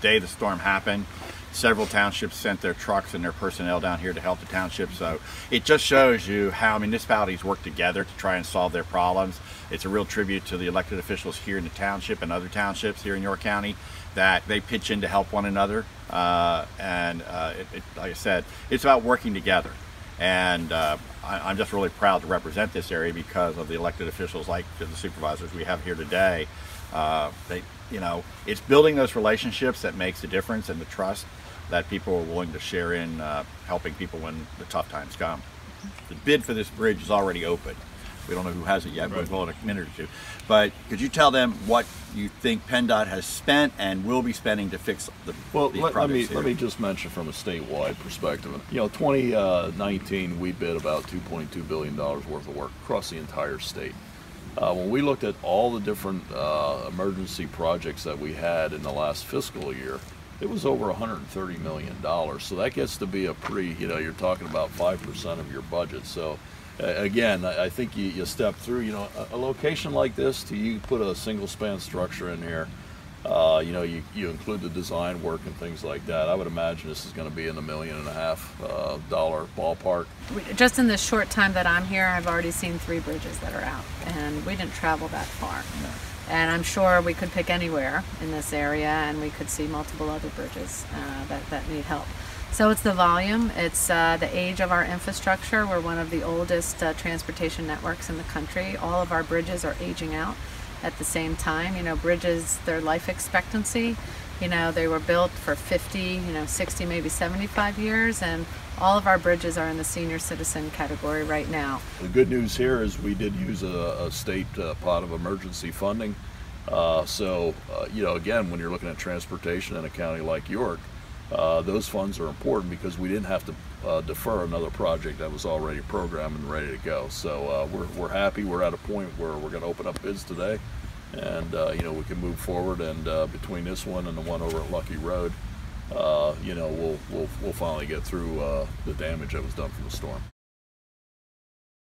day the storm happened, several townships sent their trucks and their personnel down here to help the township. So it just shows you how municipalities work together to try and solve their problems. It's a real tribute to the elected officials here in the township and other townships here in York County that they pitch in to help one another. Uh, and uh, it, it, like I said, it's about working together. And uh, I, am just really proud to represent this area because of the elected officials like the supervisors we have here today. Uh, they, you know, it's building those relationships that makes the difference and the trust that people are willing to share in uh, helping people when the tough times come. The bid for this bridge is already open. We don't know who has it yet, right. we'll in a minute or two. But could you tell them what you think PennDOT has spent and will be spending to fix the well? Let, let, me here? let me just mention from a statewide perspective. You know, 2019 we bid about 2.2 billion dollars worth of work across the entire state. Uh, when we looked at all the different uh, emergency projects that we had in the last fiscal year, it was over 130 million dollars. So that gets to be a pretty, you know, you're talking about five percent of your budget. So again, I think you, you step through, you know, a, a, location like this, to you put a single span structure in here, uh, you know, you, you include the design work and things like that. I would imagine this is going to be in the million and a half uh, dollar ballpark. Just in the short time that I'm here, I've already seen three bridges that are out, and we didn't travel that far. No. And I'm sure we could pick anywhere in this area, and we could see multiple other bridges uh, that, that need help. So it's the volume, it's uh, the age of our infrastructure. We're one of the oldest uh, transportation networks in the country. All of our bridges are aging out at the same time. You know, bridges, their life expectancy, you know, they were built for 50, you know, 60, maybe 75 years, and all of our bridges are in the senior citizen category right now. The good news here is we did use a, a state uh, pot of emergency funding. Uh, so, uh, you know, again, when you're looking at transportation in a county like York, uh, those funds are important because we didn't have to uh, defer another project that was already programmed and ready to go. So uh, we're, we're happy. We're at a point where we're going to open up bids today, and uh, you know we can move forward. And uh, between this one and the one over at Lucky Road, you know we'll we'll we'll finally get through the damage that was done from the storm.